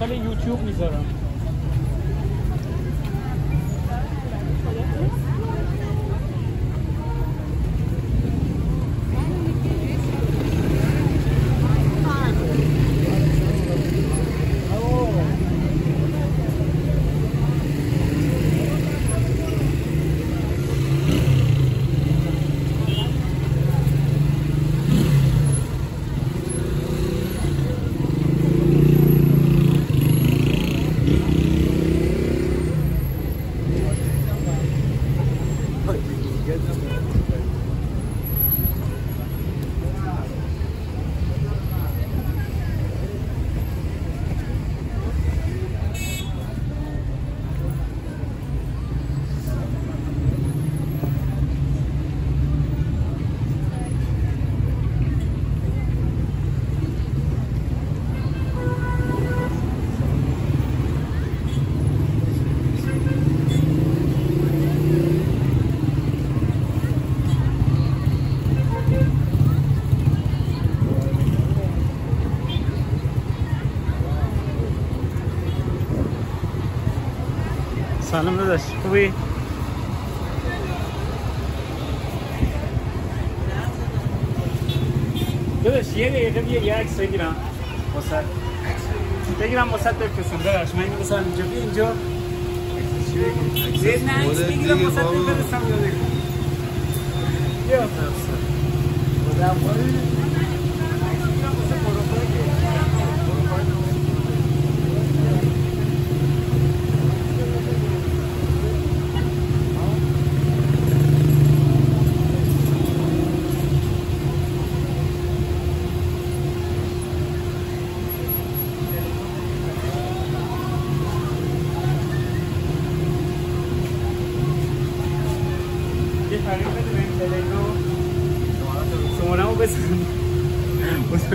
کلی یوتیوب میذارم سلام داداش خوبی؟ داداش یه دقیقه بیا یه عکس بگیرم واسه بگیرم واسه بفرستم داداش من اینو بسن اینجا بیا اینجا زیر نه عکس بگیرم واسه بفرستم بیا بیا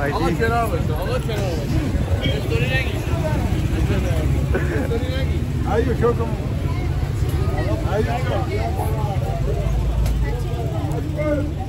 I Allah kenar versin. Allah kenar versin. Estorine git. Estorine git. Are you sure? Are you sure?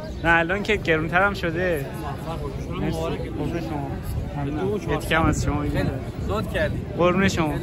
نه الان که گرونتر هم شده قربون شما اتکم از شما زود کردی قربون شما